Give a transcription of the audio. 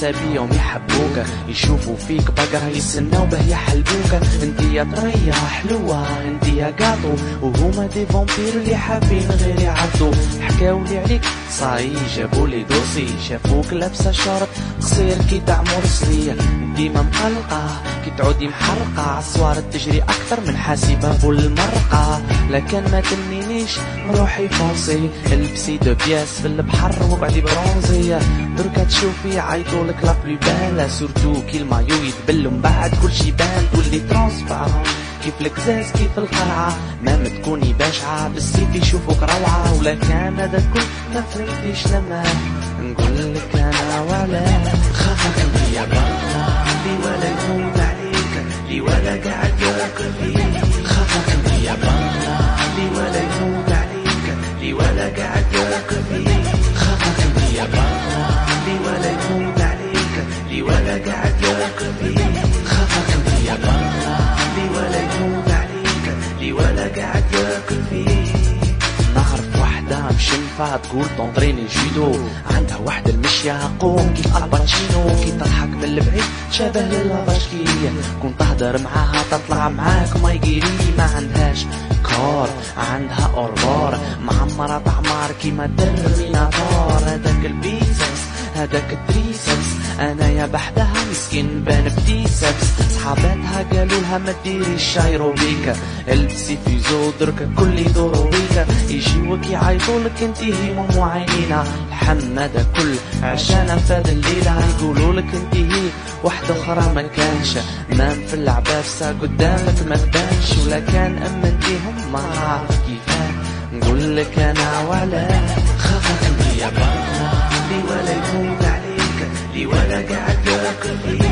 كلهم يحبوك. يشوفوا فيك بقرة يستناو به يحلبوك. انت يا طرية حلوة انت يا قاطو. وهما des vampires اللي حابين غير يعدوا حكاو لي عليك صاي جابوا لي dossier. شافوك لابسة شرط قصير كي تاع مرسلية ديما مقلقة. كي تعودي محرقة. عالصوار تجري أكثر من حاسبة بالمرقة. لكن ما تنينيش روحي fonce البسي deux pièces في البحر وقعدي bronzer دركا تشوفي عيطولك la plus belle. surtout كي المايو يتبل ومن بعد كل شي بان. تولي transparent. كيف الكزاز كيف القرعة؟ ما تكوني باشعة بالسيف يشوفوك روعة. ولا كان هذا كل ما فهمتيش لما نقول يا ولا عليك لي ولا قاعد يا ولا عليك لي ولا قاعد يا ولا عليك لي ولا قاعد نعرف وحدة تقول تنطريني جيدو عندها وحدة المشية قوم كيف الباتشينو كي تضحك من شبه للافاشكية كون تهدر معاها تطلع معاك ما يجيري ما عندهاش كار عندها اوربار معمرة تعمار كيما ترميناتور هذاك البيسكس هذاك التريسكس أنا يا بحدها مسكين بان بتيسكس صحاباتها قالوا لها ما ديريش شايرو بيك البسي فيزو درك كل يدورو بيك يجيوك يعيطولك انتي هيموم وعينينا. الحمادة كل عشان فاد الليلة يقولوا لك انتي هي واحدة أخرى ما كانش. مام في العباسة قدامك ما تبانش ولا كان أما انتي هم ما عارف كيفاه نقول لك أنا ولا خافك انت يا برا لي ولا يموت عليك. لي ولا قاعد ياكل فيك